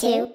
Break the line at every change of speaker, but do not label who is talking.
two,